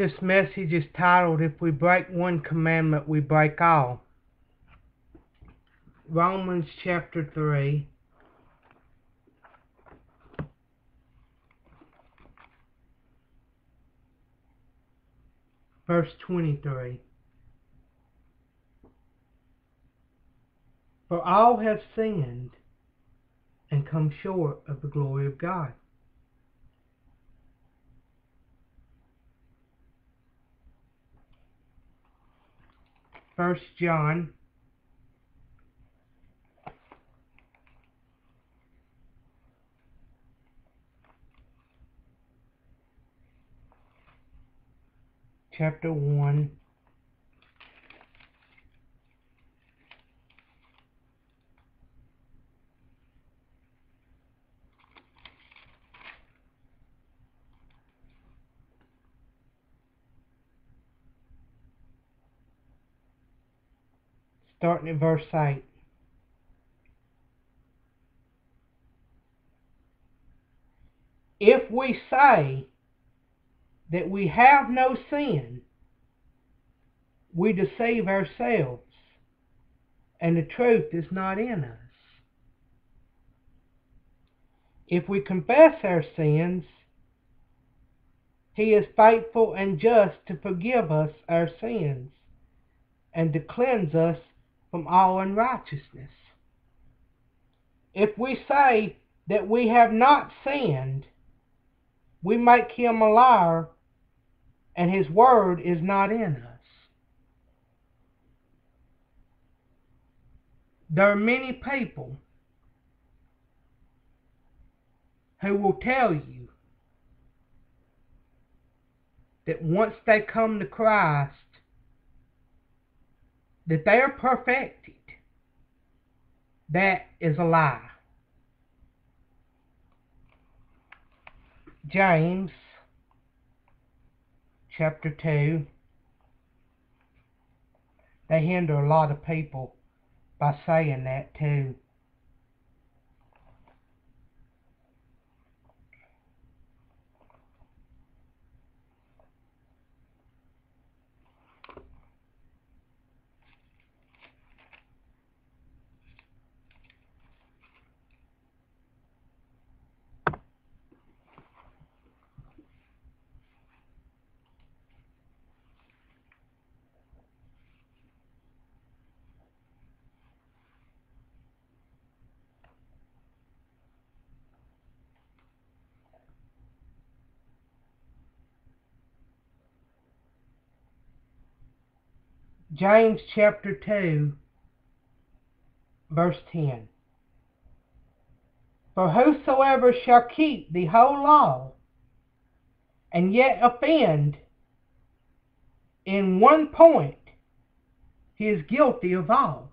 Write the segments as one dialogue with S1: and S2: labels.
S1: This message is titled, If We Break One Commandment, We Break All. Romans chapter 3. Verse 23. For all have sinned and come short of the glory of God. First John. Chapter 1 starting at verse 8. If we say that we have no sin, we deceive ourselves, and the truth is not in us. If we confess our sins, he is faithful and just to forgive us our sins and to cleanse us from all unrighteousness. If we say that we have not sinned, we make him a liar, and his word is not in us. There are many people who will tell you that once they come to Christ, that they are perfected. That is a lie. James chapter 2. They hinder a lot of people by saying that too. James chapter 2, verse 10. For whosoever shall keep the whole law, and yet offend in one point, he is guilty of all.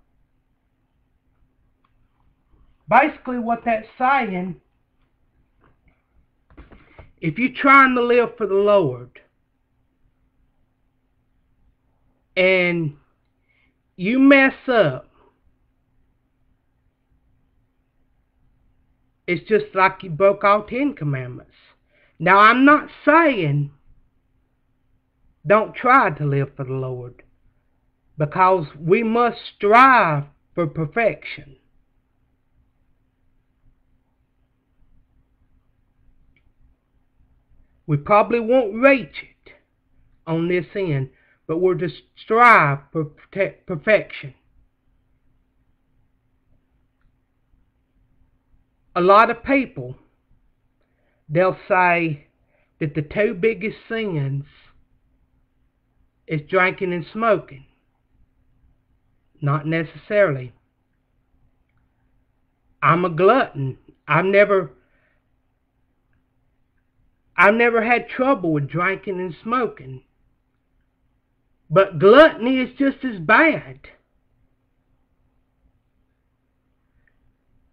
S1: Basically, what that's saying, if you're trying to live for the Lord, and you mess up, it's just like you broke all Ten Commandments. Now, I'm not saying don't try to live for the Lord because we must strive for perfection. We probably won't reach it on this end, but we're to strive for perfection. A lot of people, they'll say that the two biggest sins is drinking and smoking. Not necessarily. I'm a glutton. I've never I've never had trouble with drinking and smoking. But gluttony is just as bad.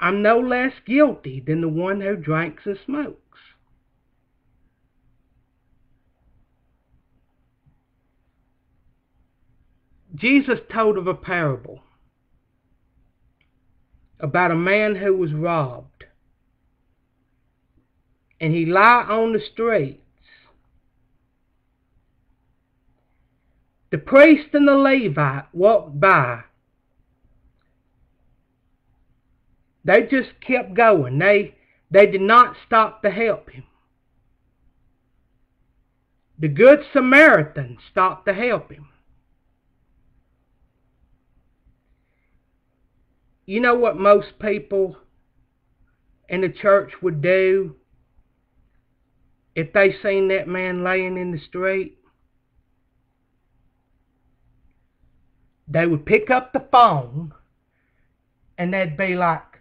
S1: I'm no less guilty than the one who drinks and smokes. Jesus told of a parable about a man who was robbed. And he lay on the street The priest and the Levite walked by. They just kept going. They they did not stop to help him. The Good Samaritan stopped to help him. You know what most people in the church would do if they seen that man laying in the street? They would pick up the phone and they'd be like,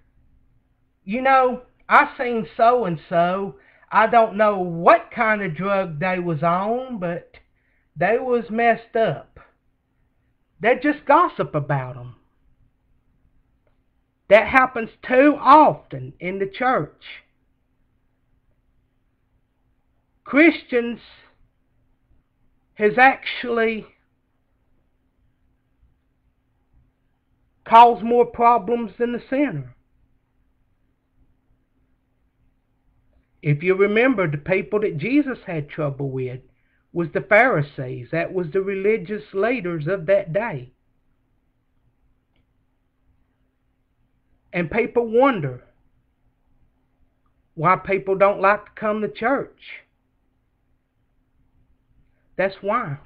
S1: you know, I seen so and so. I don't know what kind of drug they was on, but they was messed up. They just gossip about them. That happens too often in the church. Christians has actually caused more problems than the sinner. If you remember, the people that Jesus had trouble with was the Pharisees. That was the religious leaders of that day. And people wonder why people don't like to come to church. That's why.